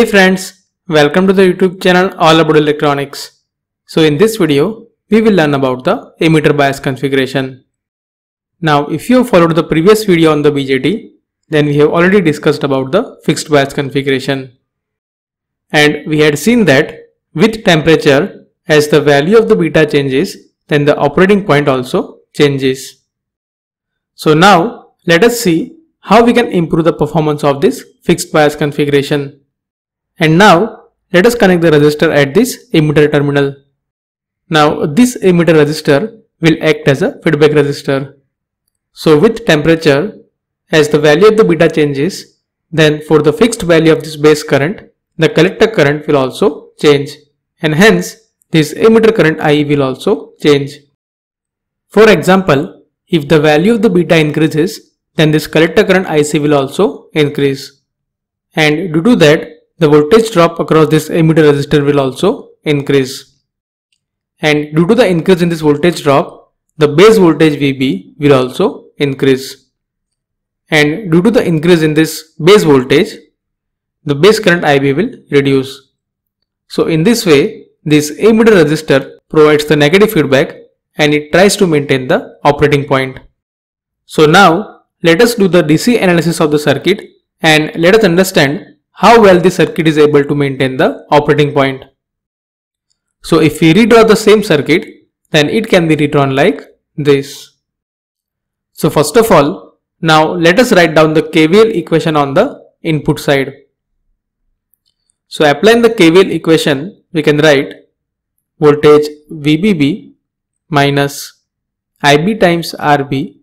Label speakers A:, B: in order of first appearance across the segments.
A: Hey friends, welcome to the YouTube channel All About Electronics. So in this video, we will learn about the emitter bias configuration. Now if you have followed the previous video on the BJT, then we have already discussed about the fixed bias configuration. And we had seen that with temperature, as the value of the beta changes, then the operating point also changes. So now let us see how we can improve the performance of this fixed bias configuration. And now let us connect the resistor at this emitter terminal. Now this emitter resistor will act as a feedback resistor. So with temperature, as the value of the beta changes, then for the fixed value of this base current, the collector current will also change and hence this emitter current I will also change. For example, if the value of the beta increases, then this collector current IC will also increase. And due to that, the voltage drop across this emitter resistor will also increase. And due to the increase in this voltage drop, the base voltage VB will also increase. And due to the increase in this base voltage, the base current IB will reduce. So in this way, this emitter resistor provides the negative feedback and it tries to maintain the operating point. So now let us do the DC analysis of the circuit and let us understand how well the circuit is able to maintain the operating point. So if we redraw the same circuit, then it can be redrawn like this. So first of all, now let us write down the KVL equation on the input side. So applying the KVL equation, we can write voltage VBB minus IB times RB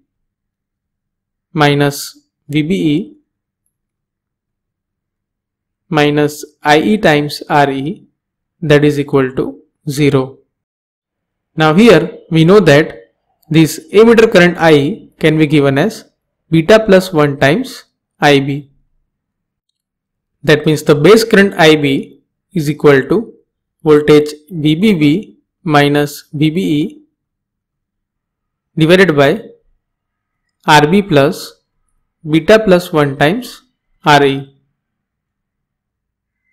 A: minus VBE minus IE times RE that is equal to 0. Now here we know that this emitter current I can be given as beta plus 1 times IB. That means the base current IB is equal to voltage VBB minus VBE divided by RB plus beta plus 1 times RE.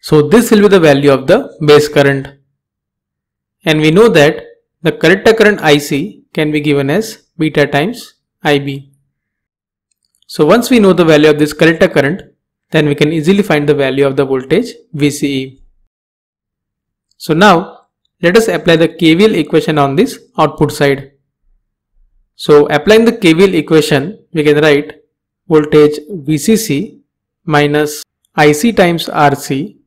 A: So this will be the value of the base current. And we know that the collector current IC can be given as beta times IB. So once we know the value of this collector current, then we can easily find the value of the voltage VCE. So now let us apply the KVL equation on this output side. So applying the KVL equation, we can write voltage VCC minus IC times RC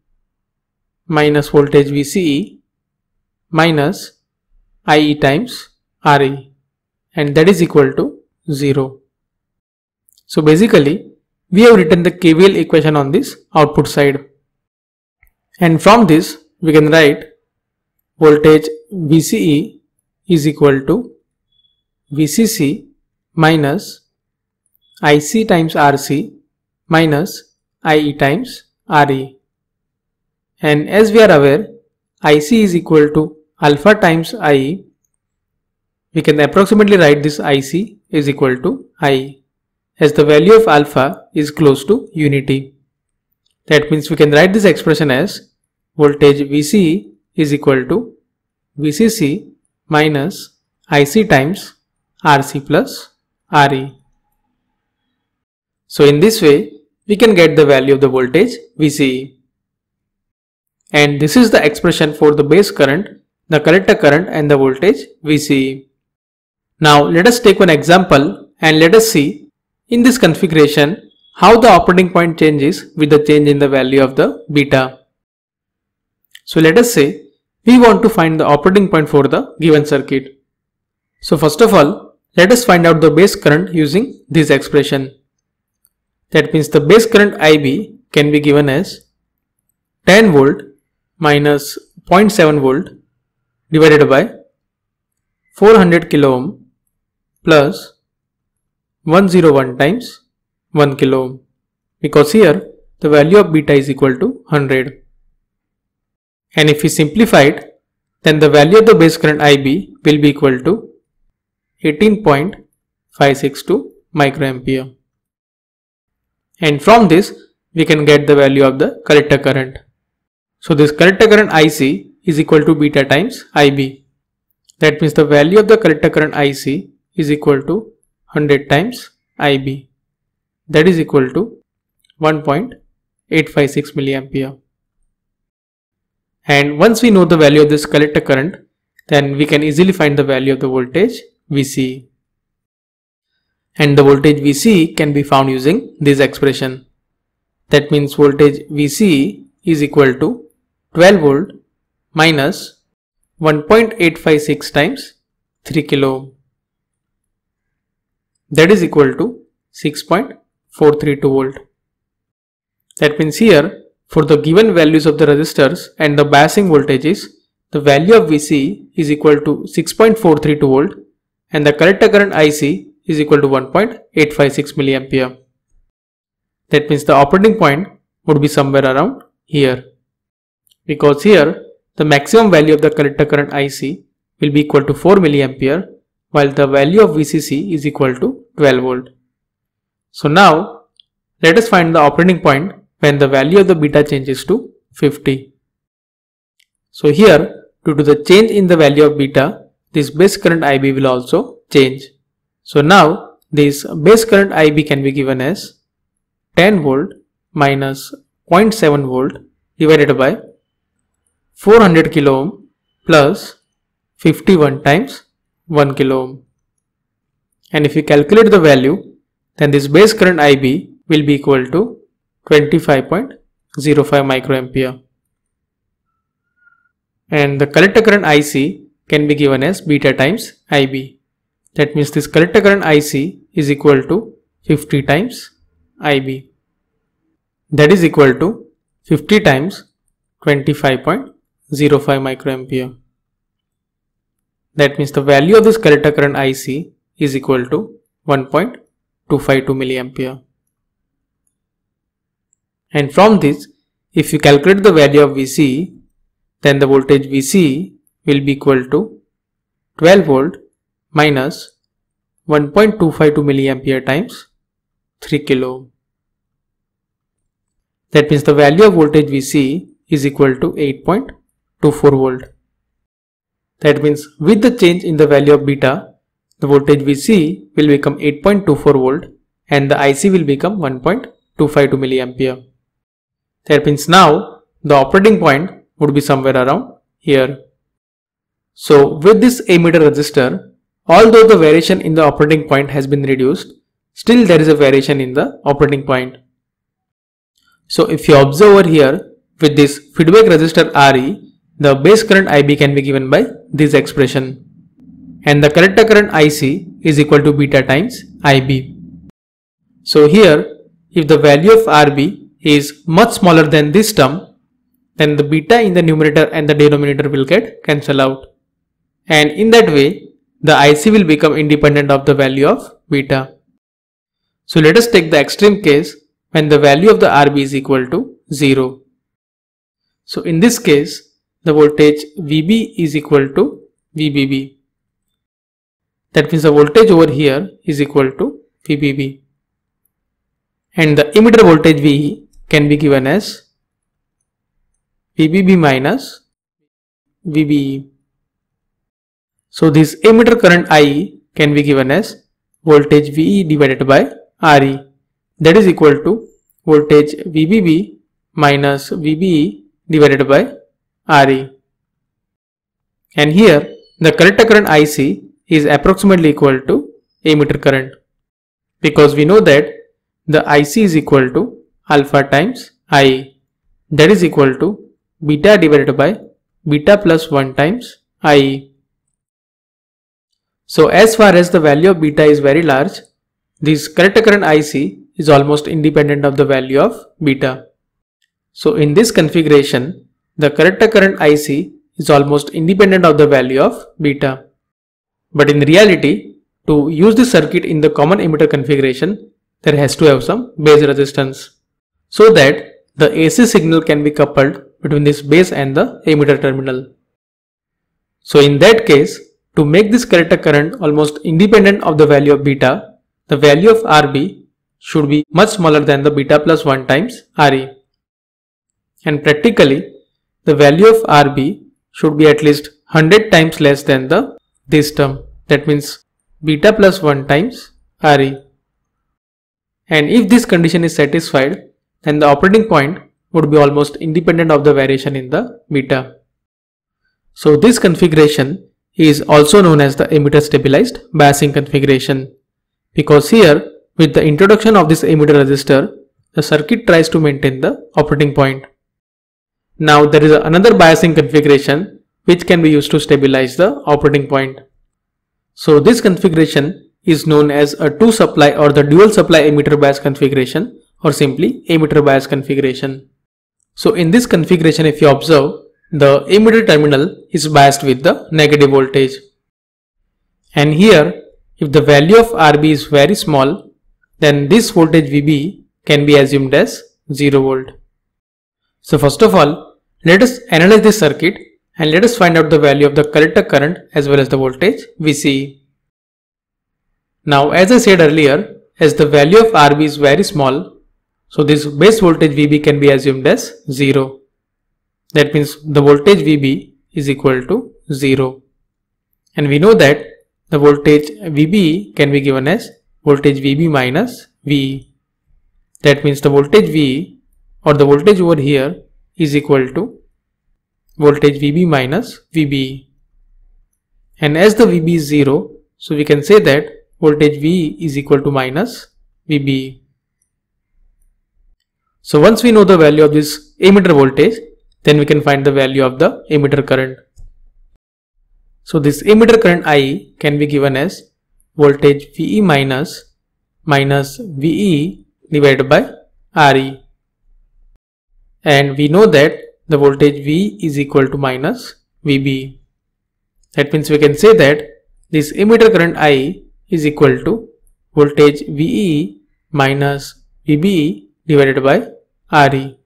A: minus voltage VCE minus IE times RE and that is equal to 0. So basically we have written the KVL equation on this output side and from this we can write voltage VCE is equal to VCC minus IC times RC minus IE times RE and as we are aware IC is equal to alpha times IE we can approximately write this IC is equal to IE as the value of alpha is close to unity. That means we can write this expression as voltage VCE is equal to VCC minus IC times RC plus RE. So in this way we can get the value of the voltage VCE and this is the expression for the base current, the collector current and the voltage VCE. Now let us take one example and let us see in this configuration how the operating point changes with the change in the value of the beta. So let us say we want to find the operating point for the given circuit. So first of all let us find out the base current using this expression. That means the base current IB can be given as 10 volt minus 0.7 volt divided by 400 kilo ohm plus 101 times 1 kilo ohm. Because here the value of beta is equal to 100 and if we simplify it then the value of the base current IB will be equal to 18.562 microampere. And from this we can get the value of the collector current So this collector current IC is equal to beta times IB. That means the value of the collector current IC is equal to 100 times IB. That is equal to 1.856 milliampere. And once we know the value of this collector current, then we can easily find the value of the voltage VC. And the voltage VC can be found using this expression. That means voltage VC is equal to 12 volt minus 1.856 times 3 kilo ohm. That is equal to 6.432 volt. That means here for the given values of the resistors and the biasing voltages, the value of Vc is equal to 6.432 volt and the collector current Ic is equal to 1.856 milliampere. That means the operating point would be somewhere around here because here the maximum value of the collector current IC will be equal to 4 milliampere while the value of VCC is equal to 12 volt. So now let us find the operating point when the value of the beta changes to 50. So here due to the change in the value of beta this base current IB will also change. So now this base current IB can be given as 10 volt minus 0.7 volt divided by 400 kilo ohm plus 51 times 1 kilo ohm. And if you calculate the value, then this base current IB will be equal to 25.05 microampere. And the collector current IC can be given as beta times IB. That means this collector current IC is equal to 50 times IB. That is equal to 50 times 25. 0.05 microampere. That means the value of this collector current IC is equal to 1.252 milliampere. And from this, if you calculate the value of VC, then the voltage VC will be equal to 12 volt minus 1.252 milliampere times 3 kilo. That means the value of voltage VC is equal to 8. To 4 volt. That means with the change in the value of beta, the voltage Vc will become 8.24 volt and the IC will become 1.252 milliampere. That means now the operating point would be somewhere around here. So with this emitter resistor, although the variation in the operating point has been reduced, still there is a variation in the operating point. So if you observe over here with this feedback resistor Re, the base current IB can be given by this expression and the collector current IC is equal to beta times IB. So here if the value of RB is much smaller than this term then the beta in the numerator and the denominator will get cancelled out and in that way the IC will become independent of the value of beta. So let us take the extreme case when the value of the RB is equal to 0. So in this case the voltage VB is equal to VBB. That means the voltage over here is equal to VBB. And the emitter voltage VE can be given as VBB minus VBE. So this emitter current IE can be given as voltage VE divided by RE that is equal to voltage VBB minus VBE divided by Re. And here the collector current IC is approximately equal to emitter current because we know that the IC is equal to alpha times IE that is equal to beta divided by beta plus 1 times IE. So as far as the value of beta is very large, this collector current IC is almost independent of the value of beta. So in this configuration, the collector current IC is almost independent of the value of beta. But in reality, to use this circuit in the common emitter configuration, there has to have some base resistance so that the AC signal can be coupled between this base and the emitter terminal. So in that case, to make this collector current almost independent of the value of beta, the value of RB should be much smaller than the beta plus 1 times RE. And practically, the value of RB should be at least 100 times less than the this term. That means beta plus 1 times RE. And if this condition is satisfied, then the operating point would be almost independent of the variation in the beta. So this configuration is also known as the emitter stabilized biasing configuration because here with the introduction of this emitter resistor the circuit tries to maintain the operating point. Now there is another biasing configuration which can be used to stabilize the operating point. So this configuration is known as a two supply or the dual supply emitter bias configuration or simply emitter bias configuration. So in this configuration if you observe the emitter terminal is biased with the negative voltage. And here if the value of RB is very small then this voltage VB can be assumed as 0 volt. So first of all let us analyze this circuit and let us find out the value of the collector current as well as the voltage VC. Now as I said earlier as the value of RB is very small so this base voltage VB can be assumed as 0. That means the voltage VB is equal to 0. And we know that the voltage VB can be given as voltage VB minus V. That means the voltage V or the voltage over here is equal to voltage VB minus VB. And as the VB is 0, so we can say that voltage V is equal to minus VB. So once we know the value of this emitter voltage, then we can find the value of the emitter current. So this emitter current I can be given as voltage VE minus minus VE divided by RE. And we know that the voltage V is equal to minus VB. That means we can say that this emitter current I is equal to voltage VE minus VB divided by RE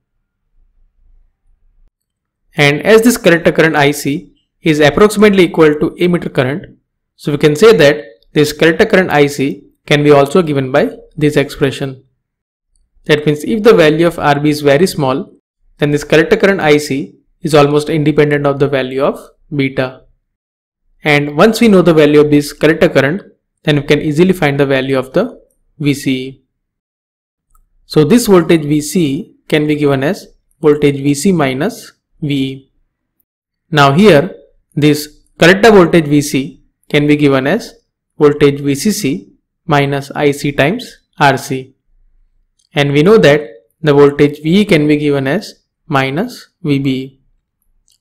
A: and as this collector current IC is approximately equal to emitter current, so we can say that this collector current IC can be also given by this expression. That means if the value of RB is very small, then this collector current IC is almost independent of the value of beta. And once we know the value of this collector current, then we can easily find the value of the VCE. So this voltage VC can be given as voltage VC minus V. Now here this collector voltage Vc can be given as voltage VCC minus IC times RC. And we know that the voltage VE can be given as minus VB.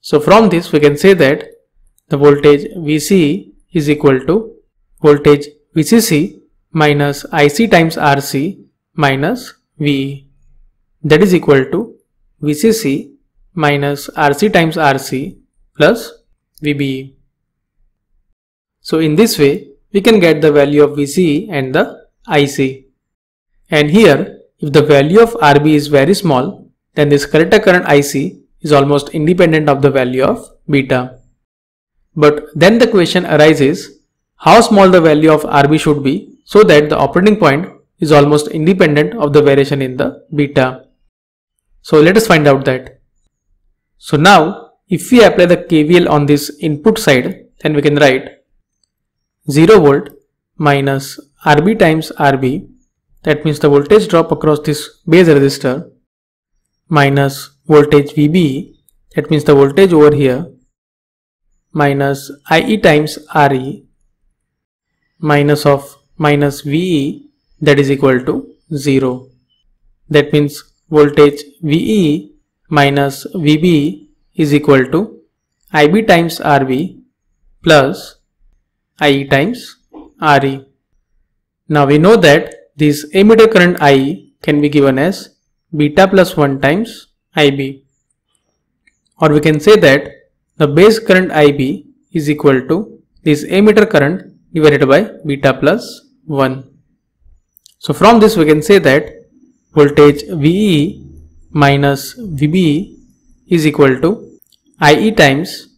A: So from this we can say that the voltage VC is equal to voltage VCC minus IC times RC minus VE that is equal to VCC minus RC times RC plus VBE. So in this way, we can get the value of VCE and the IC. And here, if the value of RB is very small, then this collector current IC is almost independent of the value of beta. But then the question arises, how small the value of RB should be so that the operating point is almost independent of the variation in the beta. So let us find out that. So now if we apply the KVL on this input side then we can write 0 volt minus RB times RB that means the voltage drop across this base resistor minus voltage VB that means the voltage over here minus IE times RE minus of minus VE that is equal to 0. That means voltage VE minus VB is equal to IB times RB plus IE times RE. Now we know that this emitter current IE can be given as beta plus 1 times IB or we can say that the base current IB is equal to this emitter current divided by beta plus 1. So from this we can say that voltage VE minus VB is equal to IE times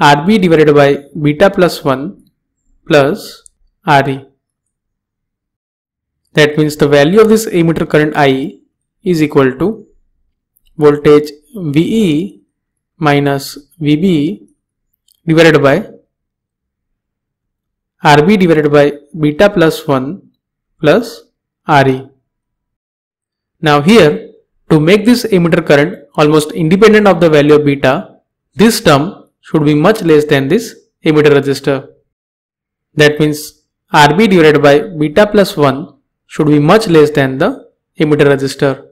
A: RB divided by beta plus 1 plus RE. That means the value of this emitter current IE is equal to voltage VE minus VB divided by RB divided by beta plus 1 plus RE. Now here, to make this emitter current almost independent of the value of beta, this term should be much less than this emitter resistor. That means RB divided by beta plus 1 should be much less than the emitter resistor.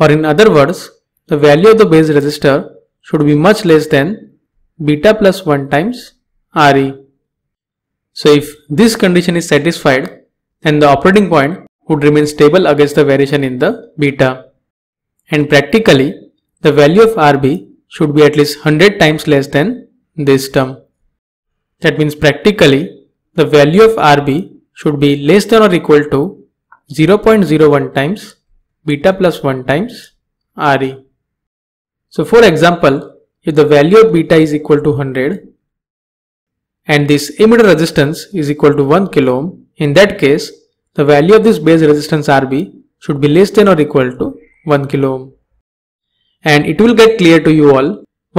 A: Or in other words, the value of the base resistor should be much less than beta plus 1 times Re. So if this condition is satisfied, then the operating point would remain stable against the variation in the beta. And practically, the value of Rb should be at least 100 times less than this term. That means practically, the value of Rb should be less than or equal to 0.01 times beta plus 1 times Re. So for example, if the value of beta is equal to 100 and this emitter resistance is equal to 1 kilo ohm, in that case, the value of this base resistance Rb should be less than or equal to 1 kilo ohm. And it will get clear to you all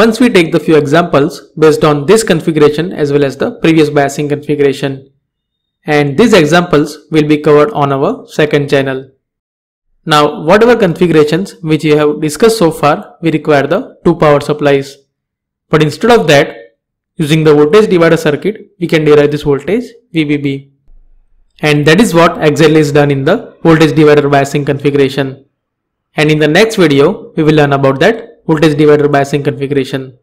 A: once we take the few examples based on this configuration as well as the previous biasing configuration. And these examples will be covered on our second channel. Now whatever configurations which we have discussed so far, we require the two power supplies. But instead of that, using the voltage divider circuit, we can derive this voltage VBB. And that is what exactly is done in the voltage divider biasing configuration. And in the next video, we will learn about that voltage divider biasing configuration.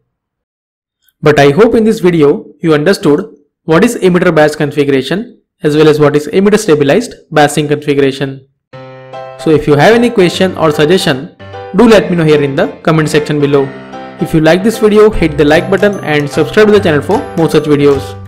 A: But I hope in this video, you understood what is emitter bias configuration as well as what is emitter stabilized biasing configuration. So if you have any question or suggestion, do let me know here in the comment section below. If you like this video, hit the like button and subscribe to the channel for more such videos.